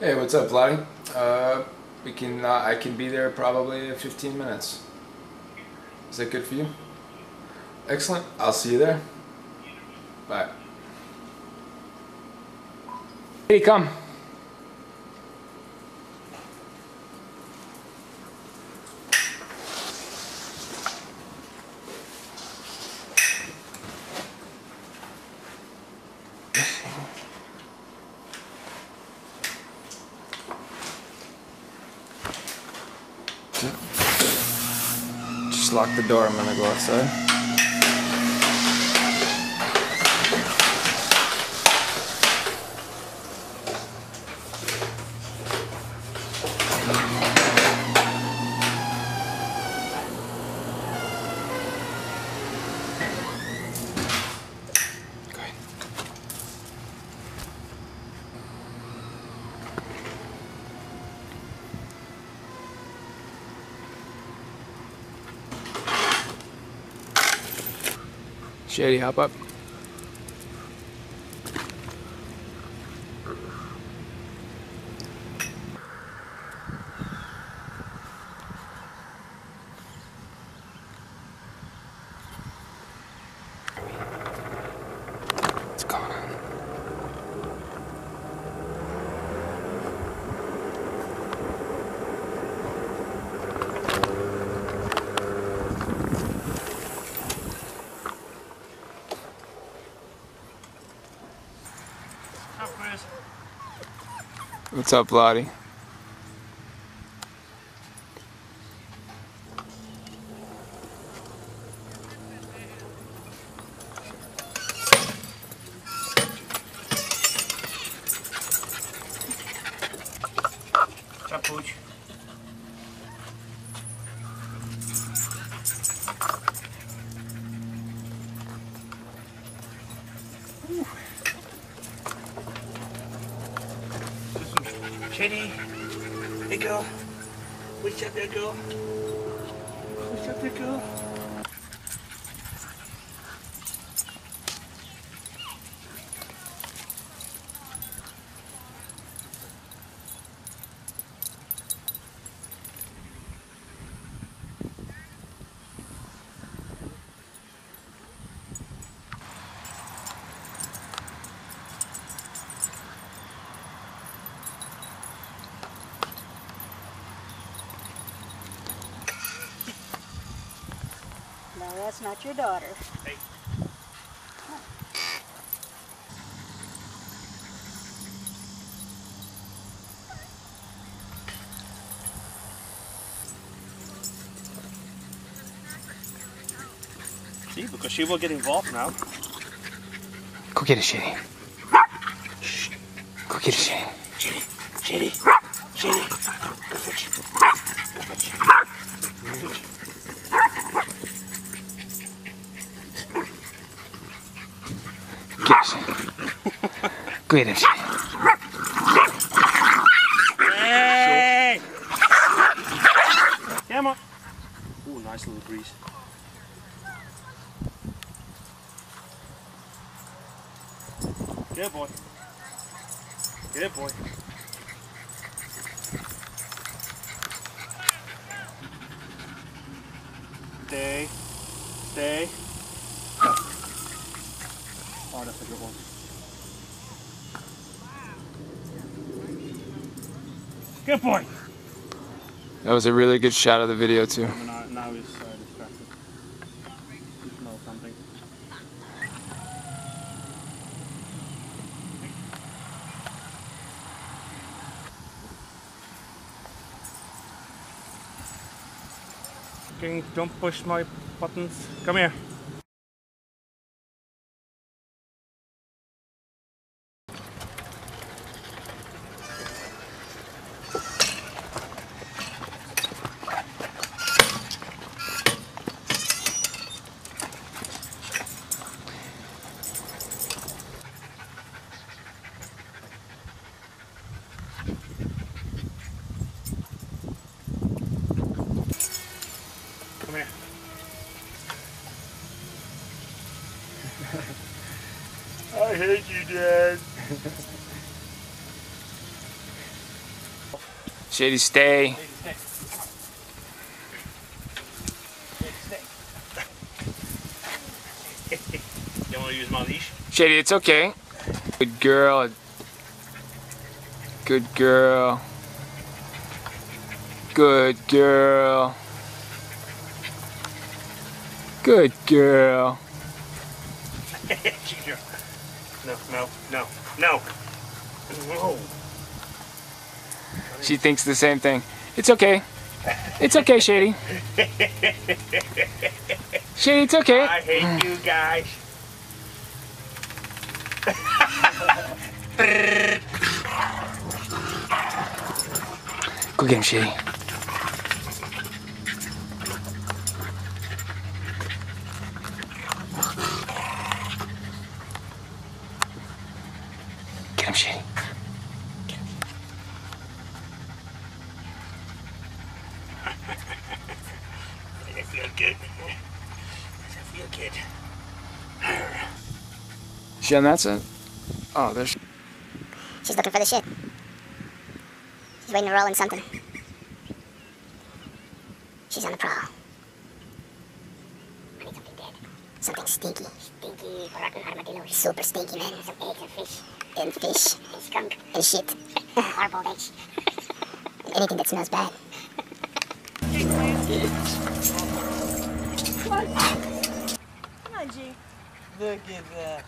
Hey, what's up, Lottie? Uh, we can. Uh, I can be there probably 15 minutes. Is that good for you? Excellent. I'll see you there. Bye. Hey, come. Lock the door. I'm gonna go outside. Shady, hop up. What's going on? What's up, Lottie? Capuch. Shady. Hey, girl. What's up there, girl? What's up there, girl? That's not your daughter. Hey. See, because she will get involved now. Go get it, Shady. Go get it, Shady. Shady, Shady, Shady. Go fetch. Go fetch. Get it, Shady. Get. Hey! Come on. Ooh, nice little breeze. Good boy. Good boy. Stay. Stay. Oh, that's a good one. Good boy. That was a really good shot of the video, too. Now, now he's uh, distracted. He smells something. King, don't push my buttons. Come here. Come here. I hate you, Dad. Shady, stay. Stay, stay. you want to use my leash? Shady, it's okay. Good girl. Good girl. Good girl. Good girl. No, no, no, no. No. She thinks the same thing. It's okay. It's okay, Shady. Shady, it's okay. I hate you guys. Go get him, Shady. Get him, Shady. Does it feel good? Does it feel good? She on that side? Oh, there's. She's looking for the shit. She's waiting to roll in something. She's on the prowl. I need something dead. Something stinky. Stinky, rotten armadillo. Super stinky, man. Some eggs and fish. And fish. And skunk. And shit. Hard-boiled eggs. Anything that smells bad. Come on, G. Look at that.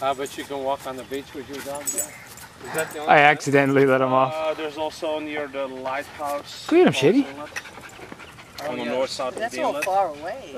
Uh, but you can walk on the beach with your dog. Yeah. Is that the only I accidentally let him off. Uh, there's also near the lighthouse. Go get him, Shady. On the yeah. north side of That's the all inlet. far away.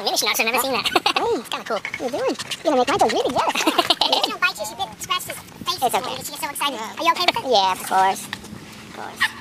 Hi, really schnauzer, never seen that. hey, it's kind of cool. What are you doing? You're gonna make my toes really jealous. she don't bite you, she bit, scratched his face. It's okay. She gets so excited. Are you okay with it? Yeah, of course. Of course.